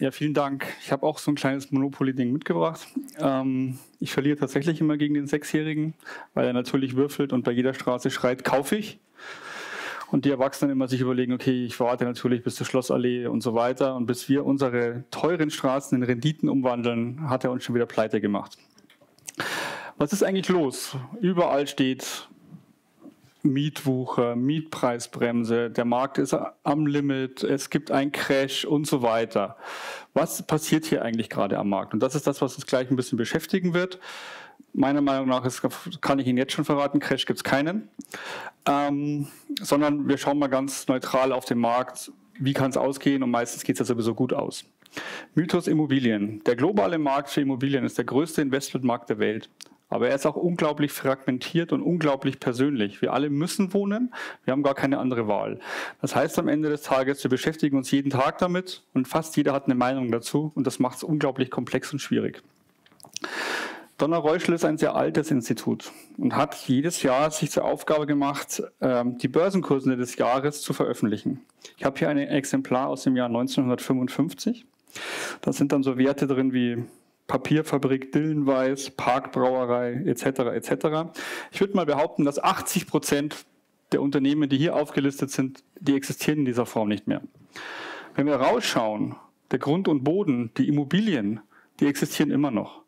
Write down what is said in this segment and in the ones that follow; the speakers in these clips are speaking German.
Ja, vielen Dank. Ich habe auch so ein kleines Monopoly-Ding mitgebracht. Ähm, ich verliere tatsächlich immer gegen den Sechsjährigen, weil er natürlich würfelt und bei jeder Straße schreit, kaufe ich. Und die Erwachsenen immer sich überlegen, okay, ich warte natürlich bis zur Schlossallee und so weiter. Und bis wir unsere teuren Straßen in Renditen umwandeln, hat er uns schon wieder pleite gemacht. Was ist eigentlich los? Überall steht Mietwucher, Mietpreisbremse, der Markt ist am Limit, es gibt einen Crash und so weiter. Was passiert hier eigentlich gerade am Markt? Und das ist das, was uns gleich ein bisschen beschäftigen wird. Meiner Meinung nach ist, kann ich Ihnen jetzt schon verraten, Crash gibt es keinen, ähm, sondern wir schauen mal ganz neutral auf den Markt, wie kann es ausgehen und meistens geht es ja sowieso gut aus. Mythos Immobilien. Der globale Markt für Immobilien ist der größte Investmentmarkt der Welt. Aber er ist auch unglaublich fragmentiert und unglaublich persönlich. Wir alle müssen wohnen, wir haben gar keine andere Wahl. Das heißt am Ende des Tages, wir beschäftigen uns jeden Tag damit und fast jeder hat eine Meinung dazu und das macht es unglaublich komplex und schwierig. Donner Reuschel ist ein sehr altes Institut und hat jedes Jahr sich zur Aufgabe gemacht, ähm, die Börsenkurse des Jahres zu veröffentlichen. Ich habe hier ein Exemplar aus dem Jahr 1955. Da sind dann so Werte drin wie Papierfabrik Dillenweiß, Parkbrauerei etc. etc. Ich würde mal behaupten, dass 80 Prozent der Unternehmen, die hier aufgelistet sind, die existieren in dieser Form nicht mehr. Wenn wir rausschauen, der Grund und Boden, die Immobilien, die existieren immer noch.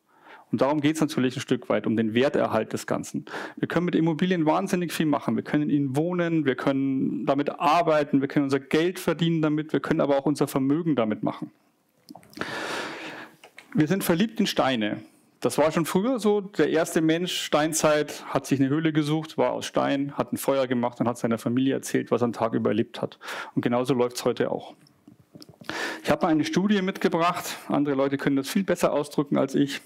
Und darum geht es natürlich ein Stück weit um den Werterhalt des Ganzen. Wir können mit Immobilien wahnsinnig viel machen. Wir können in ihnen wohnen, wir können damit arbeiten, wir können unser Geld verdienen damit, wir können aber auch unser Vermögen damit machen. Wir sind verliebt in Steine. Das war schon früher so. Der erste Mensch, Steinzeit, hat sich eine Höhle gesucht, war aus Stein, hat ein Feuer gemacht und hat seiner Familie erzählt, was er am Tag überlebt hat. Und genauso läuft es heute auch. Ich habe mal eine Studie mitgebracht. Andere Leute können das viel besser ausdrücken als ich.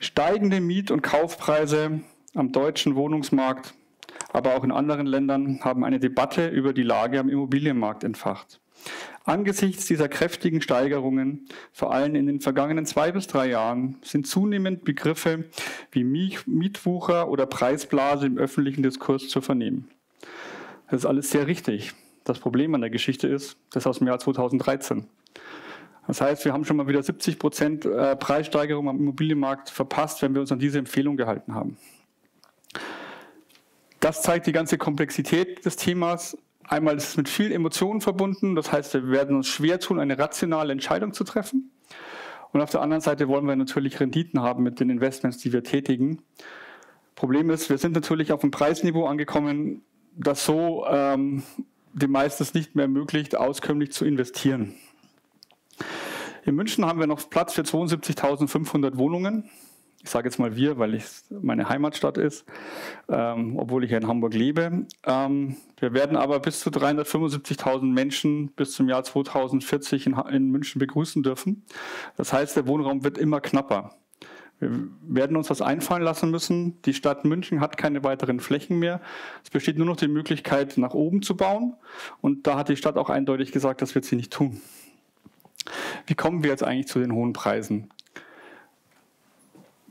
Steigende Miet- und Kaufpreise am deutschen Wohnungsmarkt, aber auch in anderen Ländern haben eine Debatte über die Lage am Immobilienmarkt entfacht. Angesichts dieser kräftigen Steigerungen, vor allem in den vergangenen zwei bis drei Jahren, sind zunehmend Begriffe wie Mietwucher oder Preisblase im öffentlichen Diskurs zu vernehmen. Das ist alles sehr richtig. Das Problem an der Geschichte ist, das ist aus dem Jahr 2013. Das heißt, wir haben schon mal wieder 70 Prozent äh, Preissteigerung am Immobilienmarkt verpasst, wenn wir uns an diese Empfehlung gehalten haben. Das zeigt die ganze Komplexität des Themas. Einmal ist es mit viel Emotionen verbunden, das heißt, wir werden uns schwer tun, eine rationale Entscheidung zu treffen. Und auf der anderen Seite wollen wir natürlich Renditen haben mit den Investments, die wir tätigen. Problem ist, wir sind natürlich auf einem Preisniveau angekommen, das so ähm, dem meistens nicht mehr ermöglicht, auskömmlich zu investieren. In München haben wir noch Platz für 72.500 Wohnungen. Ich sage jetzt mal wir, weil es meine Heimatstadt ist, ähm, obwohl ich ja in Hamburg lebe. Ähm, wir werden aber bis zu 375.000 Menschen bis zum Jahr 2040 in, in München begrüßen dürfen. Das heißt, der Wohnraum wird immer knapper. Wir werden uns was einfallen lassen müssen. Die Stadt München hat keine weiteren Flächen mehr. Es besteht nur noch die Möglichkeit, nach oben zu bauen. Und da hat die Stadt auch eindeutig gesagt, das wird sie nicht tun. Wie kommen wir jetzt eigentlich zu den hohen Preisen?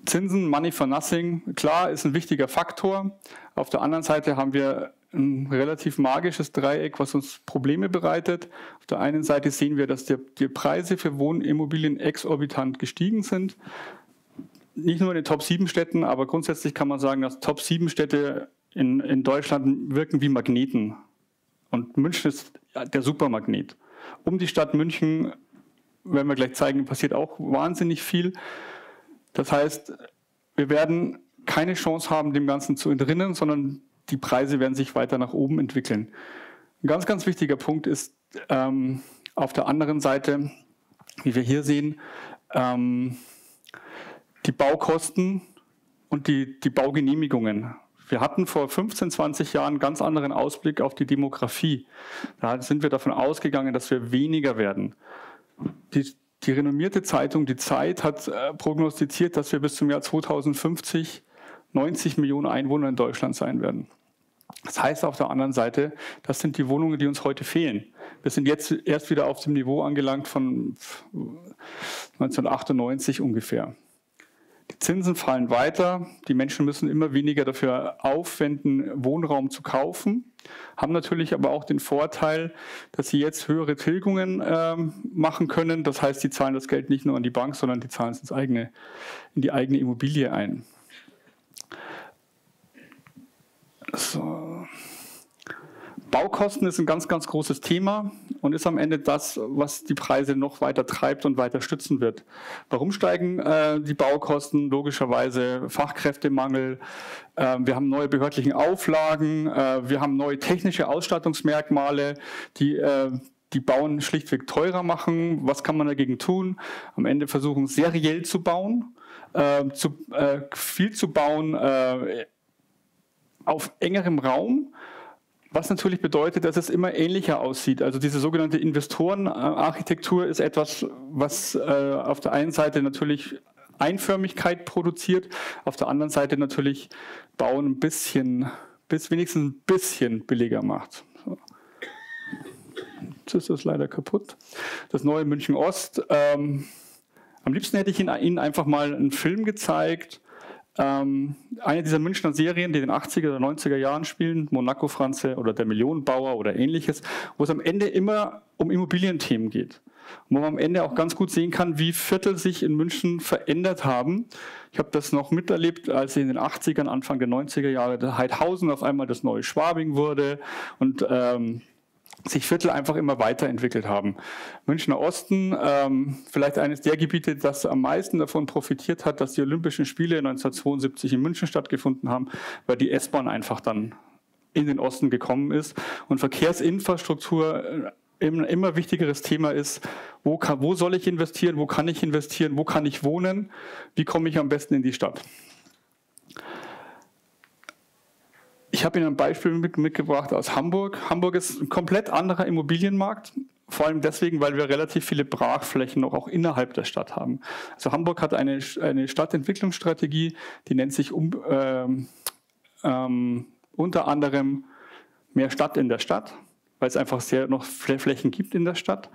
Zinsen, Money for Nothing, klar, ist ein wichtiger Faktor. Auf der anderen Seite haben wir ein relativ magisches Dreieck, was uns Probleme bereitet. Auf der einen Seite sehen wir, dass die, die Preise für Wohnimmobilien exorbitant gestiegen sind. Nicht nur in den Top 7 Städten, aber grundsätzlich kann man sagen, dass Top 7 Städte in, in Deutschland wirken wie Magneten. Und München ist der Supermagnet. Um die Stadt München werden wir gleich zeigen, passiert auch wahnsinnig viel. Das heißt, wir werden keine Chance haben, dem Ganzen zu entrinnen, sondern die Preise werden sich weiter nach oben entwickeln. Ein ganz, ganz wichtiger Punkt ist ähm, auf der anderen Seite, wie wir hier sehen, ähm, die Baukosten und die, die Baugenehmigungen. Wir hatten vor 15, 20 Jahren einen ganz anderen Ausblick auf die Demografie. Da sind wir davon ausgegangen, dass wir weniger werden. Die, die renommierte Zeitung Die Zeit hat äh, prognostiziert, dass wir bis zum Jahr 2050 90 Millionen Einwohner in Deutschland sein werden. Das heißt auf der anderen Seite, das sind die Wohnungen, die uns heute fehlen. Wir sind jetzt erst wieder auf dem Niveau angelangt von 1998 ungefähr. Die Zinsen fallen weiter, die Menschen müssen immer weniger dafür aufwenden, Wohnraum zu kaufen, haben natürlich aber auch den Vorteil, dass sie jetzt höhere Tilgungen äh, machen können. Das heißt, sie zahlen das Geld nicht nur an die Bank, sondern die zahlen es ins eigene, in die eigene Immobilie ein. So. Baukosten ist ein ganz, ganz großes Thema und ist am Ende das, was die Preise noch weiter treibt und weiter stützen wird. Warum steigen äh, die Baukosten? Logischerweise Fachkräftemangel. Äh, wir haben neue behördlichen Auflagen. Äh, wir haben neue technische Ausstattungsmerkmale, die äh, die Bauen schlichtweg teurer machen. Was kann man dagegen tun? Am Ende versuchen, seriell zu bauen, äh, zu, äh, viel zu bauen auf engerem Raum was natürlich bedeutet, dass es immer ähnlicher aussieht. Also diese sogenannte Investorenarchitektur ist etwas, was äh, auf der einen Seite natürlich Einförmigkeit produziert, auf der anderen Seite natürlich Bauen ein bisschen, bis wenigstens ein bisschen billiger macht. So. Jetzt ist das leider kaputt. Das neue München Ost. Ähm, am liebsten hätte ich Ihnen einfach mal einen Film gezeigt ähm, eine dieser Münchner Serien, die in den 80er oder 90er Jahren spielen, Monaco Franze oder der Millionenbauer oder ähnliches, wo es am Ende immer um Immobilienthemen geht. Wo man am Ende auch ganz gut sehen kann, wie Viertel sich in München verändert haben. Ich habe das noch miterlebt, als in den 80ern, Anfang der 90er Jahre Heidhausen auf einmal das neue Schwabing wurde und ähm, sich Viertel einfach immer weiterentwickelt haben. Münchner Osten, ähm, vielleicht eines der Gebiete, das am meisten davon profitiert hat, dass die Olympischen Spiele 1972 in München stattgefunden haben, weil die S-Bahn einfach dann in den Osten gekommen ist und Verkehrsinfrastruktur äh, ein immer wichtigeres Thema ist, wo, kann, wo soll ich investieren, wo kann ich investieren, wo kann ich wohnen, wie komme ich am besten in die Stadt. Ich habe Ihnen ein Beispiel mit, mitgebracht aus Hamburg. Hamburg ist ein komplett anderer Immobilienmarkt, vor allem deswegen, weil wir relativ viele Brachflächen noch auch innerhalb der Stadt haben. Also Hamburg hat eine, eine Stadtentwicklungsstrategie, die nennt sich um, ähm, ähm, unter anderem mehr Stadt in der Stadt, weil es einfach sehr noch Flächen gibt in der Stadt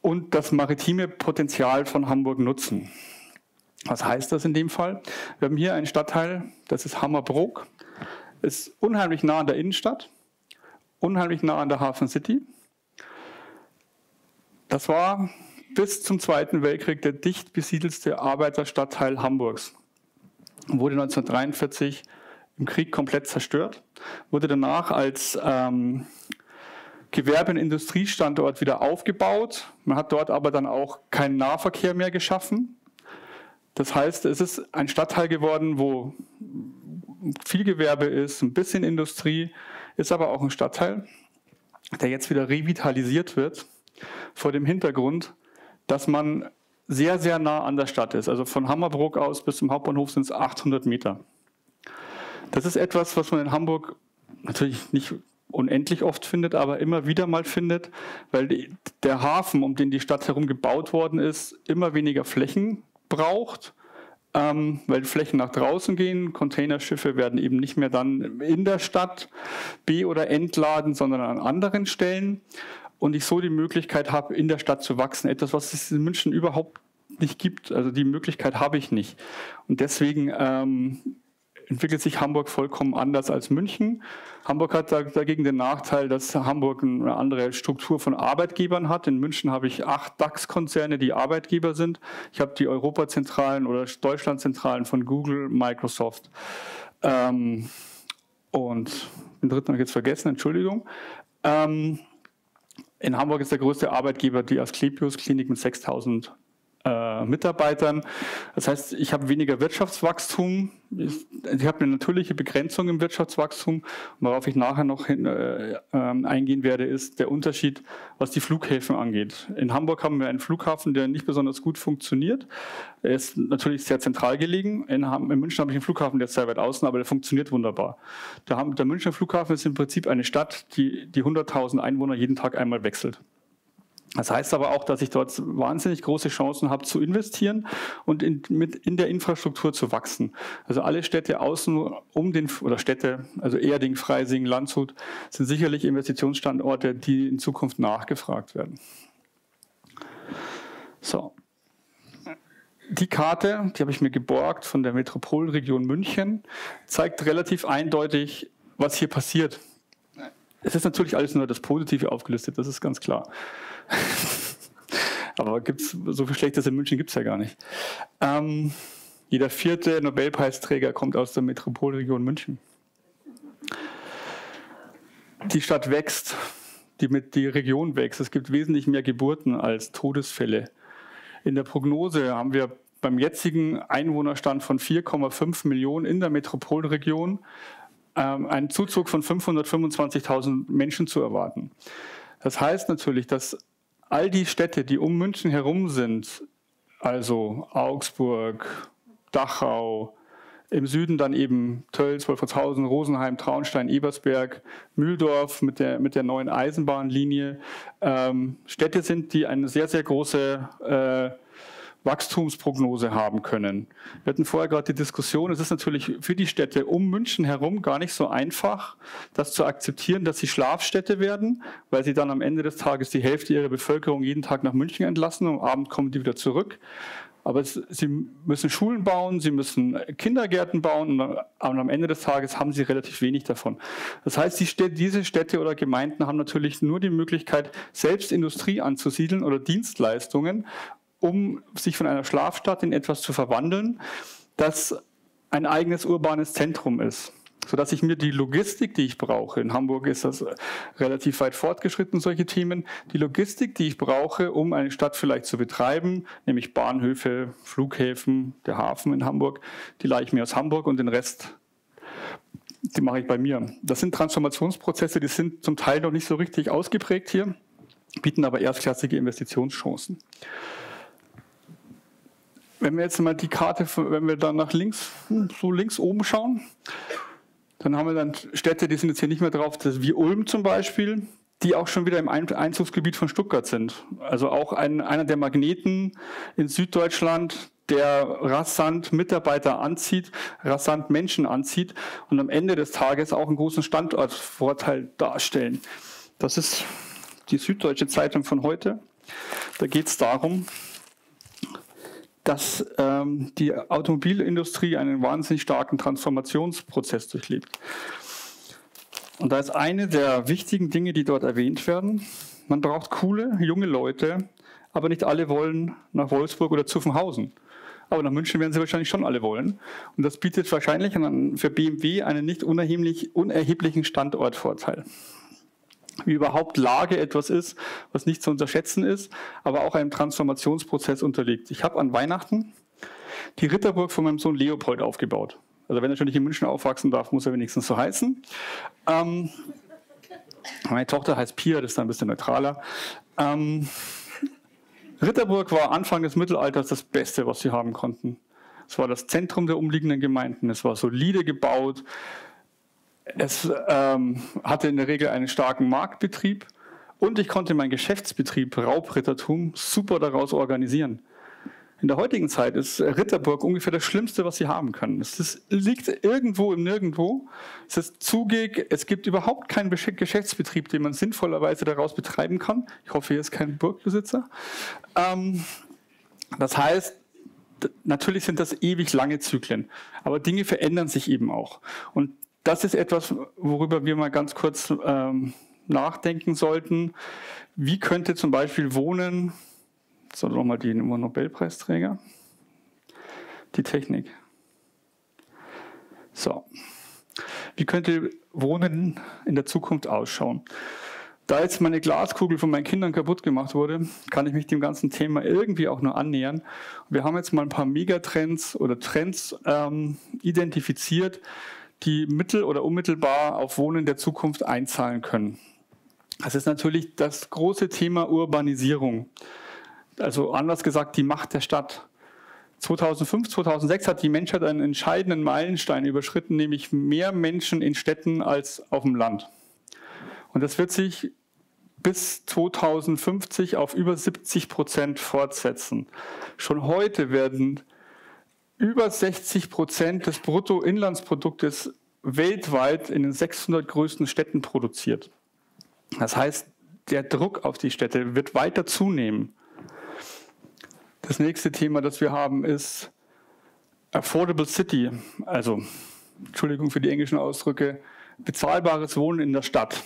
und das maritime Potenzial von Hamburg nutzen. Was heißt das in dem Fall? Wir haben hier einen Stadtteil, das ist Hammerbrook ist unheimlich nah an der Innenstadt, unheimlich nah an der Hafen City. Das war bis zum Zweiten Weltkrieg der dicht besiedelste Arbeiterstadtteil Hamburgs. Wurde 1943 im Krieg komplett zerstört, wurde danach als ähm, Gewerbe- und Industriestandort wieder aufgebaut. Man hat dort aber dann auch keinen Nahverkehr mehr geschaffen. Das heißt, es ist ein Stadtteil geworden, wo viel Gewerbe ist, ein bisschen Industrie, ist aber auch ein Stadtteil, der jetzt wieder revitalisiert wird vor dem Hintergrund, dass man sehr, sehr nah an der Stadt ist. Also von Hammerbrook aus bis zum Hauptbahnhof sind es 800 Meter. Das ist etwas, was man in Hamburg natürlich nicht unendlich oft findet, aber immer wieder mal findet, weil die, der Hafen, um den die Stadt herum gebaut worden ist, immer weniger Flächen braucht ähm, weil die Flächen nach draußen gehen. Containerschiffe werden eben nicht mehr dann in der Stadt be- oder entladen, sondern an anderen Stellen. Und ich so die Möglichkeit habe, in der Stadt zu wachsen. Etwas, was es in München überhaupt nicht gibt. Also die Möglichkeit habe ich nicht. Und deswegen ähm, entwickelt sich Hamburg vollkommen anders als München. Hamburg hat dagegen den Nachteil, dass Hamburg eine andere Struktur von Arbeitgebern hat. In München habe ich acht DAX-Konzerne, die Arbeitgeber sind. Ich habe die Europazentralen oder Deutschlandzentralen von Google, Microsoft ähm, und den dritten habe ich jetzt vergessen, Entschuldigung. Ähm, in Hamburg ist der größte Arbeitgeber die Asklepios Klinik mit 6000 äh, Mitarbeitern. Das heißt, ich habe weniger Wirtschaftswachstum. Ich, ich habe eine natürliche Begrenzung im Wirtschaftswachstum. worauf ich nachher noch hin, äh, äh, eingehen werde, ist der Unterschied, was die Flughäfen angeht. In Hamburg haben wir einen Flughafen, der nicht besonders gut funktioniert. Er ist natürlich sehr zentral gelegen. In, in München habe ich einen Flughafen, der ist sehr weit außen, aber der funktioniert wunderbar. Der, der Münchner Flughafen ist im Prinzip eine Stadt, die die 100.000 Einwohner jeden Tag einmal wechselt. Das heißt aber auch, dass ich dort wahnsinnig große Chancen habe zu investieren und in, mit in der Infrastruktur zu wachsen. Also alle Städte außen um den, oder Städte, also Erding, Freising, Landshut, sind sicherlich Investitionsstandorte, die in Zukunft nachgefragt werden. So. die Karte, die habe ich mir geborgt von der Metropolregion München, zeigt relativ eindeutig, was hier passiert. Es ist natürlich alles nur das Positive aufgelistet, das ist ganz klar. Aber gibt's, so viel Schlechtes in München gibt es ja gar nicht. Ähm, jeder vierte Nobelpreisträger kommt aus der Metropolregion München. Die Stadt wächst, die, mit, die Region wächst. Es gibt wesentlich mehr Geburten als Todesfälle. In der Prognose haben wir beim jetzigen Einwohnerstand von 4,5 Millionen in der Metropolregion ähm, einen Zuzug von 525.000 Menschen zu erwarten. Das heißt natürlich, dass all die Städte, die um München herum sind, also Augsburg, Dachau, im Süden dann eben Tölz, Wolfertshausen, Rosenheim, Traunstein, Ebersberg, Mühldorf mit der, mit der neuen Eisenbahnlinie, ähm, Städte sind, die eine sehr, sehr große äh, Wachstumsprognose haben können. Wir hatten vorher gerade die Diskussion, es ist natürlich für die Städte um München herum gar nicht so einfach, das zu akzeptieren, dass sie Schlafstädte werden, weil sie dann am Ende des Tages die Hälfte ihrer Bevölkerung jeden Tag nach München entlassen und am Abend kommen die wieder zurück. Aber es, sie müssen Schulen bauen, sie müssen Kindergärten bauen und am Ende des Tages haben sie relativ wenig davon. Das heißt, die Städte, diese Städte oder Gemeinden haben natürlich nur die Möglichkeit, selbst Industrie anzusiedeln oder Dienstleistungen um sich von einer Schlafstadt in etwas zu verwandeln, das ein eigenes urbanes Zentrum ist sodass ich mir die Logistik, die ich brauche, in Hamburg ist das relativ weit fortgeschritten, solche Themen, die Logistik, die ich brauche, um eine Stadt vielleicht zu betreiben, nämlich Bahnhöfe, Flughäfen, der Hafen in Hamburg, die leihe ich mir aus Hamburg und den Rest, die mache ich bei mir. Das sind Transformationsprozesse, die sind zum Teil noch nicht so richtig ausgeprägt hier, bieten aber erstklassige Investitionschancen. Wenn wir jetzt mal die Karte, wenn wir dann nach links, so links oben schauen, dann haben wir dann Städte, die sind jetzt hier nicht mehr drauf, wie Ulm zum Beispiel, die auch schon wieder im Einzugsgebiet von Stuttgart sind. Also auch ein, einer der Magneten in Süddeutschland, der rasant Mitarbeiter anzieht, rasant Menschen anzieht und am Ende des Tages auch einen großen Standortvorteil darstellen. Das ist die Süddeutsche Zeitung von heute. Da geht es darum, dass ähm, die Automobilindustrie einen wahnsinnig starken Transformationsprozess durchlebt. Und da ist eine der wichtigen Dinge, die dort erwähnt werden. Man braucht coole, junge Leute, aber nicht alle wollen nach Wolfsburg oder Zuffenhausen. Aber nach München werden sie wahrscheinlich schon alle wollen. Und das bietet wahrscheinlich für BMW einen nicht unerheblichen Standortvorteil wie überhaupt Lage etwas ist, was nicht zu unterschätzen ist, aber auch einem Transformationsprozess unterliegt. Ich habe an Weihnachten die Ritterburg von meinem Sohn Leopold aufgebaut. Also wenn er schon nicht in München aufwachsen darf, muss er wenigstens so heißen. Ähm, meine Tochter heißt Pia, das ist ein bisschen neutraler. Ähm, Ritterburg war Anfang des Mittelalters das Beste, was sie haben konnten. Es war das Zentrum der umliegenden Gemeinden. Es war solide gebaut. Es ähm, hatte in der Regel einen starken Marktbetrieb und ich konnte meinen Geschäftsbetrieb Raubrittertum super daraus organisieren. In der heutigen Zeit ist Ritterburg ungefähr das Schlimmste, was Sie haben können. Es ist, liegt irgendwo im Nirgendwo. Es ist zugig. Es gibt überhaupt keinen Geschäftsbetrieb, den man sinnvollerweise daraus betreiben kann. Ich hoffe, hier ist kein Burgbesitzer. Ähm, das heißt, natürlich sind das ewig lange Zyklen. Aber Dinge verändern sich eben auch. Und das ist etwas, worüber wir mal ganz kurz ähm, nachdenken sollten. Wie könnte zum Beispiel Wohnen, so nochmal die Nobelpreisträger, die Technik. So, wie könnte Wohnen in der Zukunft ausschauen? Da jetzt meine Glaskugel von meinen Kindern kaputt gemacht wurde, kann ich mich dem ganzen Thema irgendwie auch nur annähern. Wir haben jetzt mal ein paar Megatrends oder Trends ähm, identifiziert, die mittel- oder unmittelbar auf Wohnen der Zukunft einzahlen können. Das ist natürlich das große Thema Urbanisierung. Also anders gesagt, die Macht der Stadt. 2005, 2006 hat die Menschheit einen entscheidenden Meilenstein überschritten, nämlich mehr Menschen in Städten als auf dem Land. Und das wird sich bis 2050 auf über 70 Prozent fortsetzen. Schon heute werden über 60 Prozent des Bruttoinlandsproduktes weltweit in den 600 größten Städten produziert. Das heißt, der Druck auf die Städte wird weiter zunehmen. Das nächste Thema, das wir haben, ist Affordable City, also Entschuldigung für die englischen Ausdrücke, bezahlbares Wohnen in der Stadt.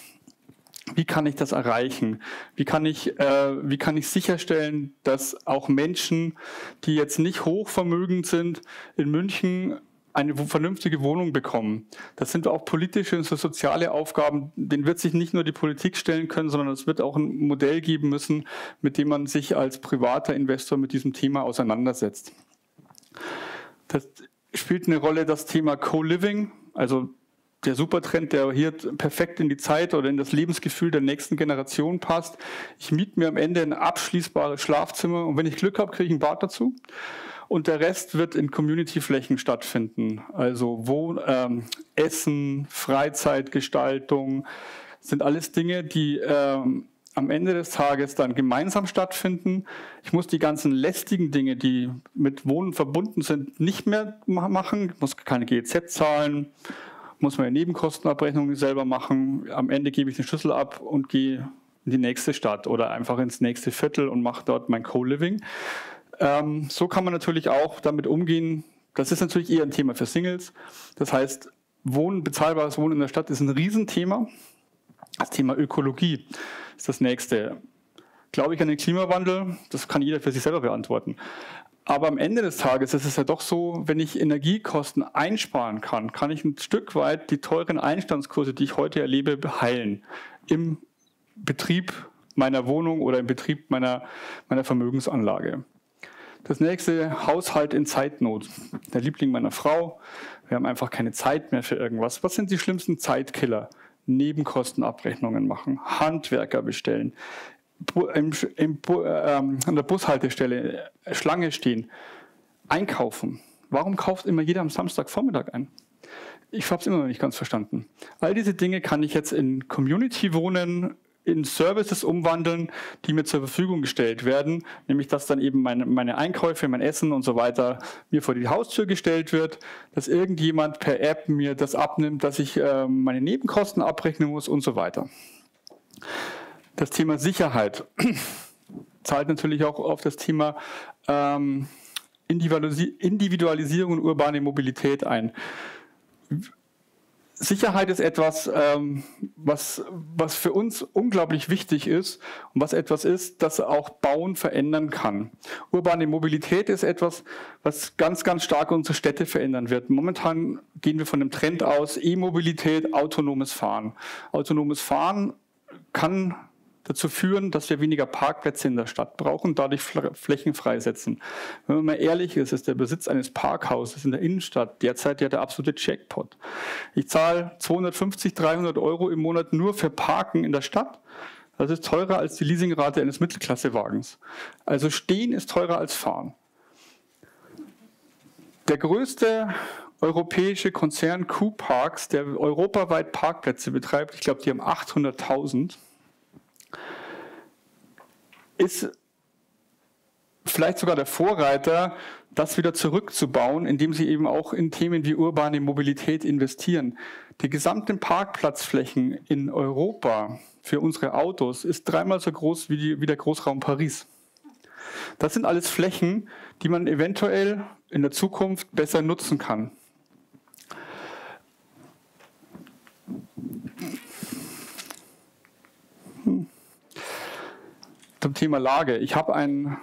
Wie kann ich das erreichen? Wie kann ich, äh, wie kann ich sicherstellen, dass auch Menschen, die jetzt nicht hochvermögend sind, in München eine vernünftige Wohnung bekommen. Das sind auch politische und so soziale Aufgaben, denen wird sich nicht nur die Politik stellen können, sondern es wird auch ein Modell geben müssen, mit dem man sich als privater Investor mit diesem Thema auseinandersetzt. Das spielt eine Rolle das Thema Co-Living, also der Supertrend, der hier perfekt in die Zeit oder in das Lebensgefühl der nächsten Generation passt. Ich miete mir am Ende ein abschließbares Schlafzimmer und wenn ich Glück habe, kriege ich ein Bad dazu. Und der Rest wird in Community-Flächen stattfinden. Also Wohn ähm, Essen, Freizeitgestaltung sind alles Dinge, die ähm, am Ende des Tages dann gemeinsam stattfinden. Ich muss die ganzen lästigen Dinge, die mit Wohnen verbunden sind, nicht mehr machen. Ich muss keine GEZ zahlen, muss meine Nebenkostenabrechnung selber machen. Am Ende gebe ich den Schlüssel ab und gehe in die nächste Stadt oder einfach ins nächste Viertel und mache dort mein Co-Living. Ähm, so kann man natürlich auch damit umgehen. Das ist natürlich eher ein Thema für Singles. Das heißt, Wohnen, bezahlbares Wohnen in der Stadt ist ein Riesenthema. Das Thema Ökologie ist das nächste. Glaube ich an den Klimawandel? Das kann jeder für sich selber beantworten. Aber am Ende des Tages ist es ja doch so, wenn ich Energiekosten einsparen kann, kann ich ein Stück weit die teuren Einstandskurse, die ich heute erlebe, heilen. Im Betrieb meiner Wohnung oder im Betrieb meiner, meiner Vermögensanlage. Das nächste, Haushalt in Zeitnot. Der Liebling meiner Frau. Wir haben einfach keine Zeit mehr für irgendwas. Was sind die schlimmsten Zeitkiller? Nebenkostenabrechnungen machen, Handwerker bestellen, im, im, ähm, an der Bushaltestelle äh, Schlange stehen, einkaufen. Warum kauft immer jeder am Samstagvormittag ein? Ich habe es immer noch nicht ganz verstanden. All diese Dinge kann ich jetzt in Community wohnen, in Services umwandeln, die mir zur Verfügung gestellt werden, nämlich dass dann eben meine, meine, Einkäufe, mein Essen und so weiter mir vor die Haustür gestellt wird, dass irgendjemand per App mir das abnimmt, dass ich äh, meine Nebenkosten abrechnen muss und so weiter. Das Thema Sicherheit zahlt natürlich auch auf das Thema ähm, Individualisierung und urbane Mobilität ein. Sicherheit ist etwas, ähm, was, was für uns unglaublich wichtig ist und was etwas ist, das auch Bauen verändern kann. Urbane Mobilität ist etwas, was ganz, ganz stark unsere Städte verändern wird. Momentan gehen wir von dem Trend aus, E-Mobilität, autonomes Fahren. Autonomes Fahren kann dazu führen, dass wir weniger Parkplätze in der Stadt brauchen, dadurch Flächen freisetzen. Wenn man mal ehrlich ist, ist der Besitz eines Parkhauses in der Innenstadt derzeit ja der absolute Jackpot. Ich zahle 250, 300 Euro im Monat nur für Parken in der Stadt. Das ist teurer als die Leasingrate eines Mittelklassewagens. Also stehen ist teurer als fahren. Der größte europäische Konzern Q-Parks, der europaweit Parkplätze betreibt, ich glaube, die haben 800.000, ist vielleicht sogar der Vorreiter, das wieder zurückzubauen, indem sie eben auch in Themen wie urbane Mobilität investieren. Die gesamten Parkplatzflächen in Europa für unsere Autos ist dreimal so groß wie, die, wie der Großraum Paris. Das sind alles Flächen, die man eventuell in der Zukunft besser nutzen kann. Zum Thema Lage. Ich habe ein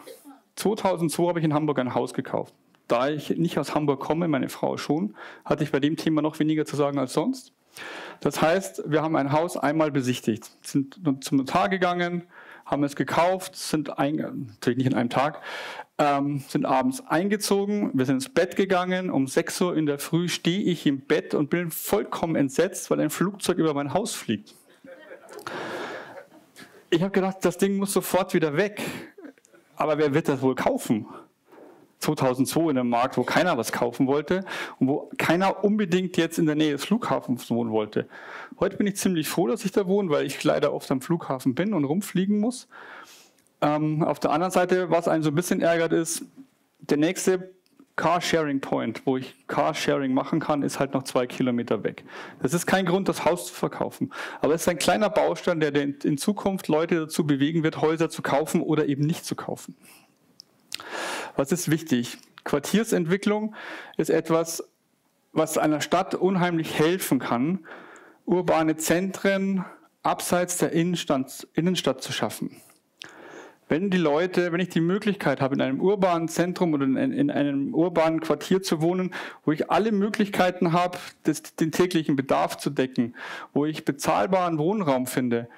2002 habe ich in Hamburg ein Haus gekauft. Da ich nicht aus Hamburg komme, meine Frau schon, hatte ich bei dem Thema noch weniger zu sagen als sonst. Das heißt, wir haben ein Haus einmal besichtigt, sind zum Notar gegangen, haben es gekauft, sind ein, natürlich nicht in einem Tag, ähm, sind abends eingezogen, wir sind ins Bett gegangen, um 6 Uhr in der Früh stehe ich im Bett und bin vollkommen entsetzt, weil ein Flugzeug über mein Haus fliegt ich habe gedacht, das Ding muss sofort wieder weg. Aber wer wird das wohl kaufen? 2002 in einem Markt, wo keiner was kaufen wollte und wo keiner unbedingt jetzt in der Nähe des Flughafens wohnen wollte. Heute bin ich ziemlich froh, dass ich da wohne, weil ich leider oft am Flughafen bin und rumfliegen muss. Ähm, auf der anderen Seite, was einen so ein bisschen ärgert, ist, der nächste Carsharing Point, wo ich Carsharing machen kann, ist halt noch zwei Kilometer weg. Das ist kein Grund, das Haus zu verkaufen. Aber es ist ein kleiner Baustein, der in Zukunft Leute dazu bewegen wird, Häuser zu kaufen oder eben nicht zu kaufen. Was ist wichtig? Quartiersentwicklung ist etwas, was einer Stadt unheimlich helfen kann, urbane Zentren abseits der Innenstadt, Innenstadt zu schaffen. Wenn die Leute, wenn ich die Möglichkeit habe, in einem urbanen Zentrum oder in, in einem urbanen Quartier zu wohnen, wo ich alle Möglichkeiten habe, das, den täglichen Bedarf zu decken, wo ich bezahlbaren Wohnraum finde,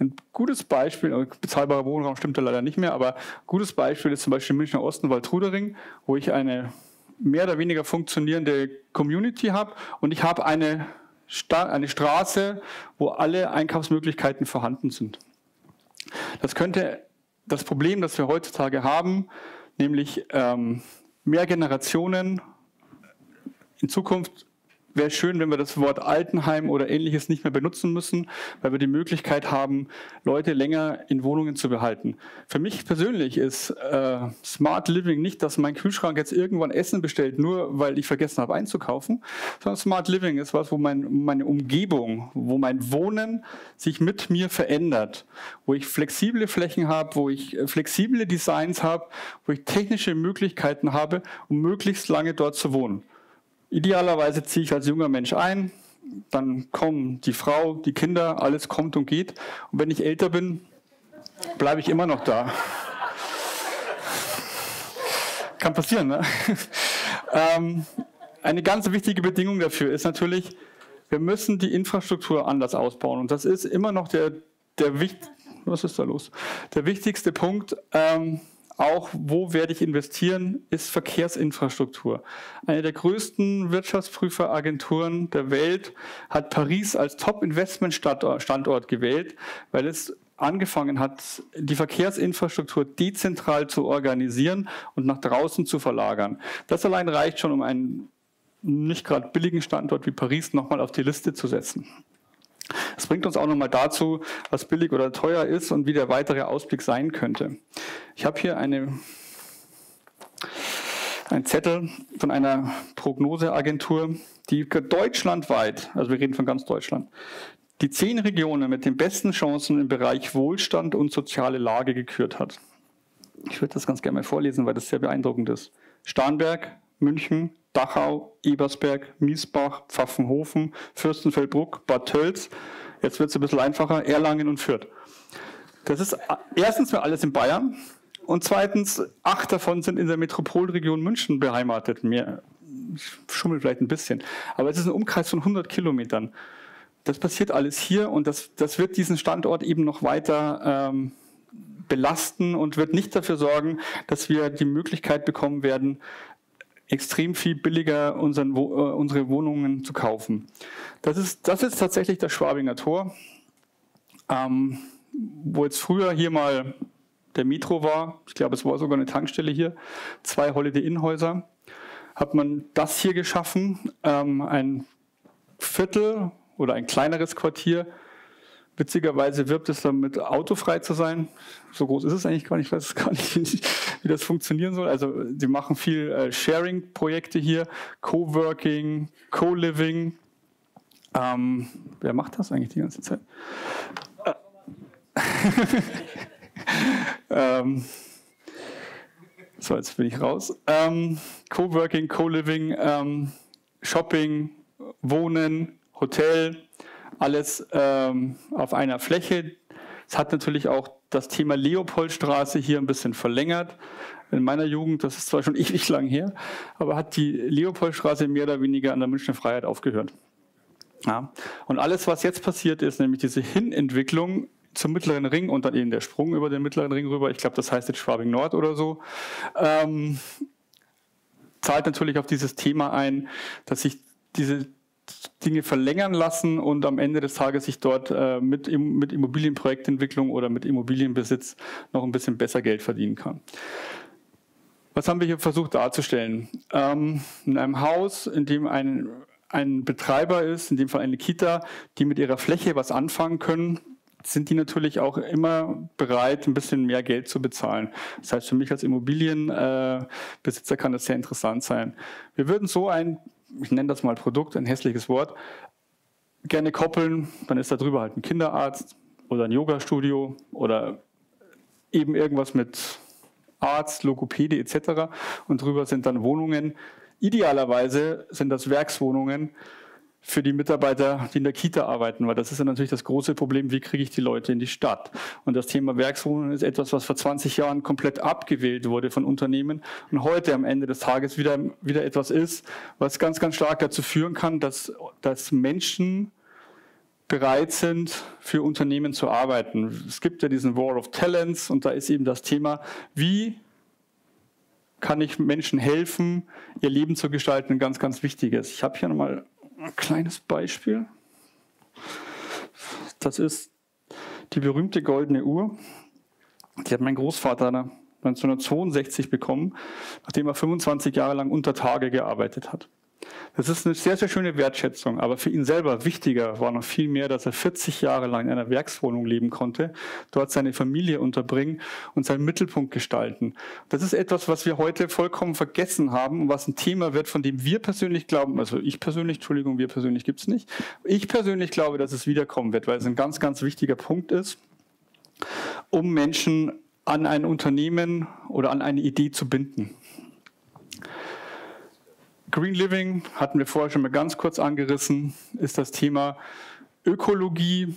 ein gutes Beispiel, äh, bezahlbarer Wohnraum stimmt da leider nicht mehr, aber ein gutes Beispiel ist zum Beispiel Münchner Osten, Waldrudering, wo ich eine mehr oder weniger funktionierende Community habe und ich habe eine, eine Straße, wo alle Einkaufsmöglichkeiten vorhanden sind. Das könnte das Problem, das wir heutzutage haben, nämlich ähm, mehr Generationen in Zukunft wäre schön, wenn wir das Wort Altenheim oder ähnliches nicht mehr benutzen müssen, weil wir die Möglichkeit haben, Leute länger in Wohnungen zu behalten. Für mich persönlich ist äh, Smart Living nicht, dass mein Kühlschrank jetzt irgendwann Essen bestellt, nur weil ich vergessen habe einzukaufen, sondern Smart Living ist was, wo mein, meine Umgebung, wo mein Wohnen sich mit mir verändert, wo ich flexible Flächen habe, wo ich äh, flexible Designs habe, wo ich technische Möglichkeiten habe, um möglichst lange dort zu wohnen. Idealerweise ziehe ich als junger Mensch ein, dann kommen die Frau, die Kinder, alles kommt und geht. Und wenn ich älter bin, bleibe ich immer noch da. Kann passieren, ne? ähm, eine ganz wichtige Bedingung dafür ist natürlich, wir müssen die Infrastruktur anders ausbauen. Und das ist immer noch der, der, was ist da los? der wichtigste Punkt. Ähm, auch, wo werde ich investieren, ist Verkehrsinfrastruktur. Eine der größten Wirtschaftsprüferagenturen der Welt hat Paris als Top-Investment-Standort gewählt, weil es angefangen hat, die Verkehrsinfrastruktur dezentral zu organisieren und nach draußen zu verlagern. Das allein reicht schon, um einen nicht gerade billigen Standort wie Paris nochmal auf die Liste zu setzen. Das bringt uns auch nochmal dazu, was billig oder teuer ist und wie der weitere Ausblick sein könnte. Ich habe hier eine, einen Zettel von einer Prognoseagentur, die deutschlandweit, also wir reden von ganz Deutschland, die zehn Regionen mit den besten Chancen im Bereich Wohlstand und soziale Lage gekürt hat. Ich würde das ganz gerne mal vorlesen, weil das sehr beeindruckend ist. Starnberg, München, Dachau, Ebersberg, Miesbach, Pfaffenhofen, Fürstenfeldbruck, Bad Tölz. Jetzt wird es ein bisschen einfacher, Erlangen und Fürth. Das ist erstens mal alles in Bayern und zweitens, acht davon sind in der Metropolregion München beheimatet. Ich schummel vielleicht ein bisschen, aber es ist ein Umkreis von 100 Kilometern. Das passiert alles hier und das, das wird diesen Standort eben noch weiter ähm, belasten und wird nicht dafür sorgen, dass wir die Möglichkeit bekommen werden, extrem viel billiger unseren, äh, unsere Wohnungen zu kaufen. Das ist, das ist tatsächlich das Schwabinger Tor, ähm, wo jetzt früher hier mal der Metro war, ich glaube, es war sogar eine Tankstelle hier, zwei Holiday-Inn-Häuser, hat man das hier geschaffen, ähm, ein Viertel oder ein kleineres Quartier Witzigerweise wirbt es damit, autofrei zu sein. So groß ist es eigentlich gar nicht, ich weiß gar nicht, wie das funktionieren soll. Also sie machen viel äh, Sharing-Projekte hier, Coworking, Co-Living. Ähm, wer macht das eigentlich die ganze Zeit? Äh, ähm, so, jetzt bin ich raus. Ähm, Coworking, Co-Living, ähm, Shopping, Wohnen, Hotel, alles ähm, auf einer Fläche. Es hat natürlich auch das Thema Leopoldstraße hier ein bisschen verlängert. In meiner Jugend, das ist zwar schon ewig lang her, aber hat die Leopoldstraße mehr oder weniger an der Münchner Freiheit aufgehört. Ja. Und alles, was jetzt passiert ist, nämlich diese Hinentwicklung zum Mittleren Ring und dann eben der Sprung über den Mittleren Ring rüber, ich glaube, das heißt jetzt Schwabing Nord oder so, ähm, zahlt natürlich auf dieses Thema ein, dass sich diese Dinge verlängern lassen und am Ende des Tages sich dort äh, mit, mit Immobilienprojektentwicklung oder mit Immobilienbesitz noch ein bisschen besser Geld verdienen kann. Was haben wir hier versucht darzustellen? Ähm, in einem Haus, in dem ein, ein Betreiber ist, in dem Fall eine Kita, die mit ihrer Fläche was anfangen können, sind die natürlich auch immer bereit, ein bisschen mehr Geld zu bezahlen. Das heißt, für mich als Immobilienbesitzer kann das sehr interessant sein. Wir würden so ein ich nenne das mal Produkt, ein hässliches Wort, gerne koppeln, dann ist da drüber halt ein Kinderarzt oder ein Yoga-Studio oder eben irgendwas mit Arzt, Logopäde etc. Und drüber sind dann Wohnungen. Idealerweise sind das Werkswohnungen für die Mitarbeiter, die in der Kita arbeiten, weil das ist ja natürlich das große Problem, wie kriege ich die Leute in die Stadt. Und das Thema Werkswohnungen ist etwas, was vor 20 Jahren komplett abgewählt wurde von Unternehmen und heute am Ende des Tages wieder, wieder etwas ist, was ganz, ganz stark dazu führen kann, dass, dass Menschen bereit sind, für Unternehmen zu arbeiten. Es gibt ja diesen War of Talents und da ist eben das Thema, wie kann ich Menschen helfen, ihr Leben zu gestalten, ein ganz, ganz wichtiges. Ich habe hier nochmal ein kleines Beispiel. Das ist die berühmte goldene Uhr. Die hat mein Großvater 1962 bekommen, nachdem er 25 Jahre lang unter Tage gearbeitet hat. Das ist eine sehr, sehr schöne Wertschätzung, aber für ihn selber wichtiger war noch viel mehr, dass er 40 Jahre lang in einer Werkswohnung leben konnte, dort seine Familie unterbringen und seinen Mittelpunkt gestalten. Das ist etwas, was wir heute vollkommen vergessen haben und was ein Thema wird, von dem wir persönlich glauben, also ich persönlich, Entschuldigung, wir persönlich gibt es nicht. Ich persönlich glaube, dass es wiederkommen wird, weil es ein ganz, ganz wichtiger Punkt ist, um Menschen an ein Unternehmen oder an eine Idee zu binden. Green Living hatten wir vorher schon mal ganz kurz angerissen, ist das Thema Ökologie.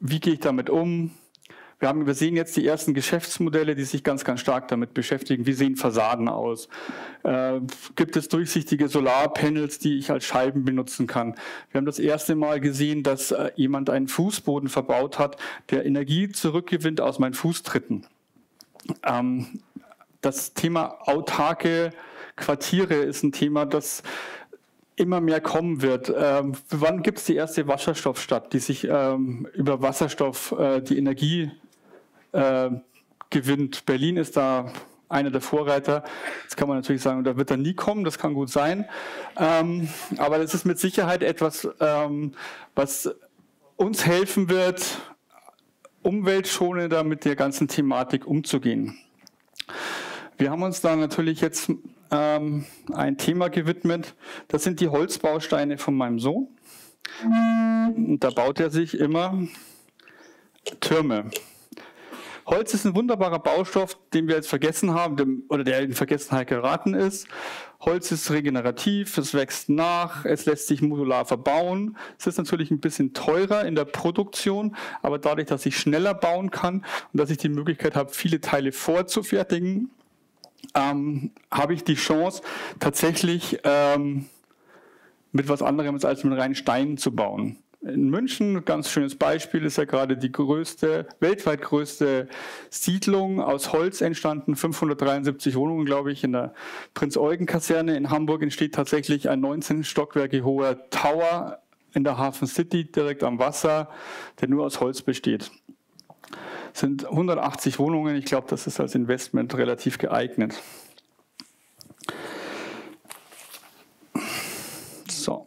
Wie gehe ich damit um? Wir, haben, wir sehen jetzt die ersten Geschäftsmodelle, die sich ganz, ganz stark damit beschäftigen. Wie sehen Fassaden aus? Äh, gibt es durchsichtige Solarpanels, die ich als Scheiben benutzen kann? Wir haben das erste Mal gesehen, dass äh, jemand einen Fußboden verbaut hat, der Energie zurückgewinnt aus meinen Fußtritten. Ähm, das Thema autarke Quartiere ist ein Thema, das immer mehr kommen wird. Ähm, wann gibt es die erste Wasserstoffstadt, die sich ähm, über Wasserstoff äh, die Energie äh, gewinnt? Berlin ist da einer der Vorreiter. Das kann man natürlich sagen, da wird er nie kommen, das kann gut sein. Ähm, aber das ist mit Sicherheit etwas, ähm, was uns helfen wird, umweltschonender mit der ganzen Thematik umzugehen. Wir haben uns da natürlich jetzt ähm, ein Thema gewidmet. Das sind die Holzbausteine von meinem Sohn. Und da baut er sich immer Türme. Holz ist ein wunderbarer Baustoff, den wir jetzt vergessen haben oder der in Vergessenheit geraten ist. Holz ist regenerativ, es wächst nach, es lässt sich modular verbauen. Es ist natürlich ein bisschen teurer in der Produktion, aber dadurch, dass ich schneller bauen kann und dass ich die Möglichkeit habe, viele Teile vorzufertigen, ähm, habe ich die Chance, tatsächlich ähm, mit was anderem als mit reinen Steinen zu bauen. In München, ganz schönes Beispiel, ist ja gerade die größte, weltweit größte Siedlung aus Holz entstanden. 573 Wohnungen, glaube ich, in der Prinz-Eugen-Kaserne. In Hamburg entsteht tatsächlich ein 19 Stockwerke hoher Tower in der Hafen City, direkt am Wasser, der nur aus Holz besteht sind 180 Wohnungen. Ich glaube, das ist als Investment relativ geeignet. So.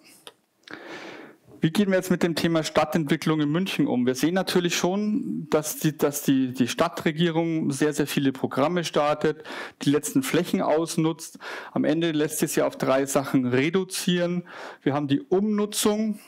Wie gehen wir jetzt mit dem Thema Stadtentwicklung in München um? Wir sehen natürlich schon, dass die, dass die, die Stadtregierung sehr, sehr viele Programme startet, die letzten Flächen ausnutzt. Am Ende lässt es ja auf drei Sachen reduzieren. Wir haben die Umnutzung,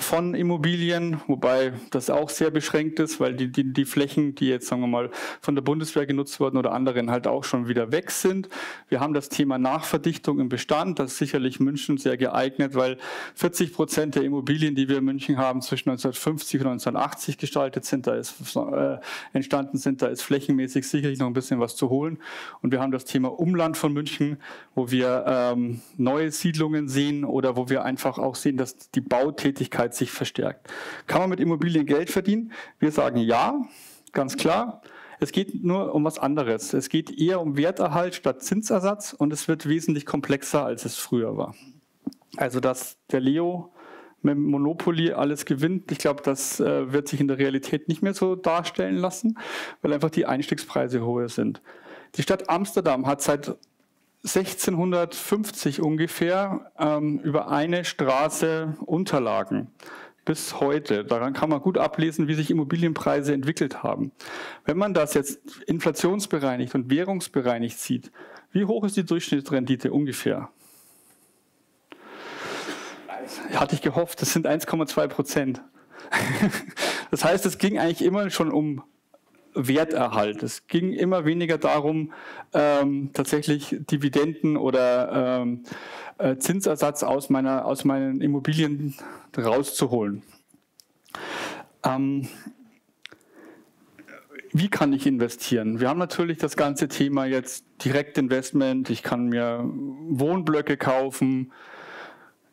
von Immobilien, wobei das auch sehr beschränkt ist, weil die, die, die Flächen, die jetzt sagen wir mal von der Bundeswehr genutzt wurden oder anderen halt auch schon wieder weg sind. Wir haben das Thema Nachverdichtung im Bestand, das ist sicherlich München sehr geeignet, weil 40 Prozent der Immobilien, die wir in München haben, zwischen 1950 und 1980 gestaltet sind, da ist äh, entstanden sind, da ist flächenmäßig sicherlich noch ein bisschen was zu holen. Und wir haben das Thema Umland von München, wo wir ähm, neue Siedlungen sehen oder wo wir einfach auch sehen, dass die Bautätigkeit Abhängigkeit sich verstärkt. Kann man mit Immobilien Geld verdienen? Wir sagen ja, ganz klar. Es geht nur um was anderes. Es geht eher um Werterhalt statt Zinsersatz und es wird wesentlich komplexer, als es früher war. Also, dass der Leo mit Monopoly alles gewinnt, ich glaube, das äh, wird sich in der Realität nicht mehr so darstellen lassen, weil einfach die Einstiegspreise hoher sind. Die Stadt Amsterdam hat seit 1650 ungefähr ähm, über eine Straße Unterlagen bis heute. Daran kann man gut ablesen, wie sich Immobilienpreise entwickelt haben. Wenn man das jetzt inflationsbereinigt und währungsbereinigt sieht, wie hoch ist die Durchschnittsrendite ungefähr? Hatte ich gehofft, das sind 1,2 Prozent. Das heißt, es ging eigentlich immer schon um Werterhalt. Es ging immer weniger darum, ähm, tatsächlich Dividenden oder ähm, äh, Zinsersatz aus, meiner, aus meinen Immobilien rauszuholen. Ähm, wie kann ich investieren? Wir haben natürlich das ganze Thema jetzt Direktinvestment. Ich kann mir Wohnblöcke kaufen.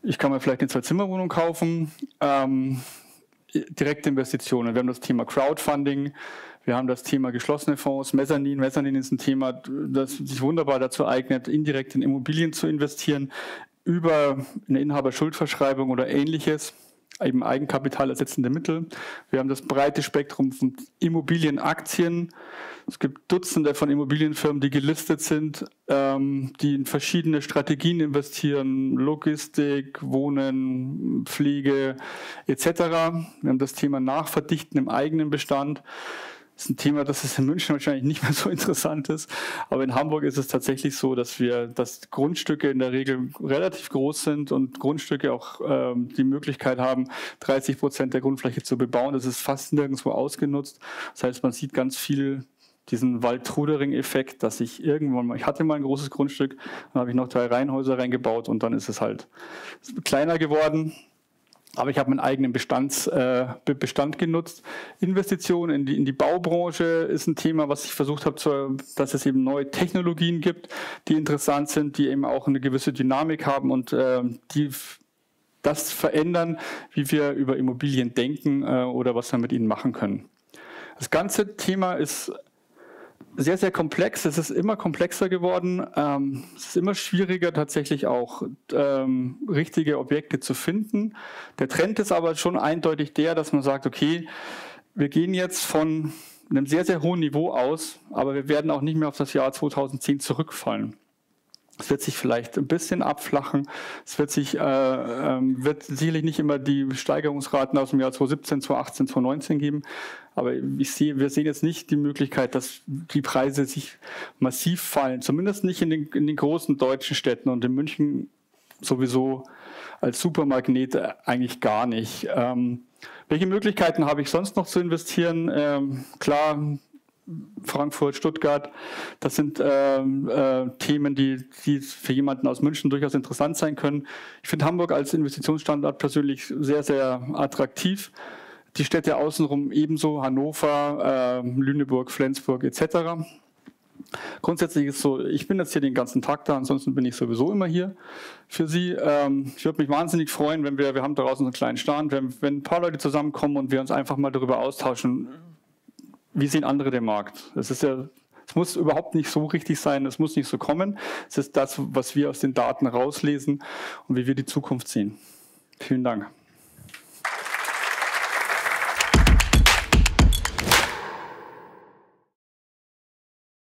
Ich kann mir vielleicht eine Zwei-Zimmer-Wohnung kaufen. Ähm, Direktinvestitionen. Wir haben das Thema Crowdfunding. Wir haben das Thema geschlossene Fonds, Mezzanin. Mezzanin ist ein Thema, das sich wunderbar dazu eignet, indirekt in Immobilien zu investieren, über eine Inhaberschuldverschreibung oder ähnliches, eben Eigenkapital ersetzende Mittel. Wir haben das breite Spektrum von Immobilienaktien. Es gibt Dutzende von Immobilienfirmen, die gelistet sind, ähm, die in verschiedene Strategien investieren, Logistik, Wohnen, Pflege etc. Wir haben das Thema Nachverdichten im eigenen Bestand. Das ist ein Thema, das ist in München wahrscheinlich nicht mehr so interessant ist. Aber in Hamburg ist es tatsächlich so, dass wir, dass Grundstücke in der Regel relativ groß sind und Grundstücke auch ähm, die Möglichkeit haben, 30 Prozent der Grundfläche zu bebauen. Das ist fast nirgendwo ausgenutzt. Das heißt, man sieht ganz viel diesen Waldtrudering-Effekt, dass ich irgendwann mal, ich hatte mal ein großes Grundstück, dann habe ich noch drei Reihenhäuser reingebaut und dann ist es halt kleiner geworden. Aber ich habe meinen eigenen Bestands, äh, Bestand genutzt. Investitionen in die, in die Baubranche ist ein Thema, was ich versucht habe, zu, dass es eben neue Technologien gibt, die interessant sind, die eben auch eine gewisse Dynamik haben und äh, die das verändern, wie wir über Immobilien denken äh, oder was wir mit ihnen machen können. Das ganze Thema ist sehr, sehr komplex. Es ist immer komplexer geworden. Ähm, es ist immer schwieriger, tatsächlich auch ähm, richtige Objekte zu finden. Der Trend ist aber schon eindeutig der, dass man sagt, okay, wir gehen jetzt von einem sehr, sehr hohen Niveau aus, aber wir werden auch nicht mehr auf das Jahr 2010 zurückfallen. Es wird sich vielleicht ein bisschen abflachen. Es wird sich, äh, äh, wird sicherlich nicht immer die Steigerungsraten aus dem Jahr 2017, 2018, 2019 geben. Aber ich sehe, wir sehen jetzt nicht die Möglichkeit, dass die Preise sich massiv fallen. Zumindest nicht in den, in den großen deutschen Städten und in München sowieso als Supermagnet eigentlich gar nicht. Ähm, welche Möglichkeiten habe ich sonst noch zu investieren? Ähm, klar, Frankfurt, Stuttgart. Das sind äh, äh, Themen, die, die für jemanden aus München durchaus interessant sein können. Ich finde Hamburg als Investitionsstandort persönlich sehr, sehr attraktiv. Die Städte außenrum ebenso, Hannover, äh, Lüneburg, Flensburg etc. Grundsätzlich ist es so, ich bin jetzt hier den ganzen Tag da, ansonsten bin ich sowieso immer hier für Sie. Ähm, ich würde mich wahnsinnig freuen, wenn wir, wir haben draußen einen kleinen Stand, wenn, wenn ein paar Leute zusammenkommen und wir uns einfach mal darüber austauschen, wie sehen andere den Markt? Es ist ja, es muss überhaupt nicht so richtig sein, es muss nicht so kommen. Es ist das, was wir aus den Daten rauslesen und wie wir die Zukunft sehen. Vielen Dank.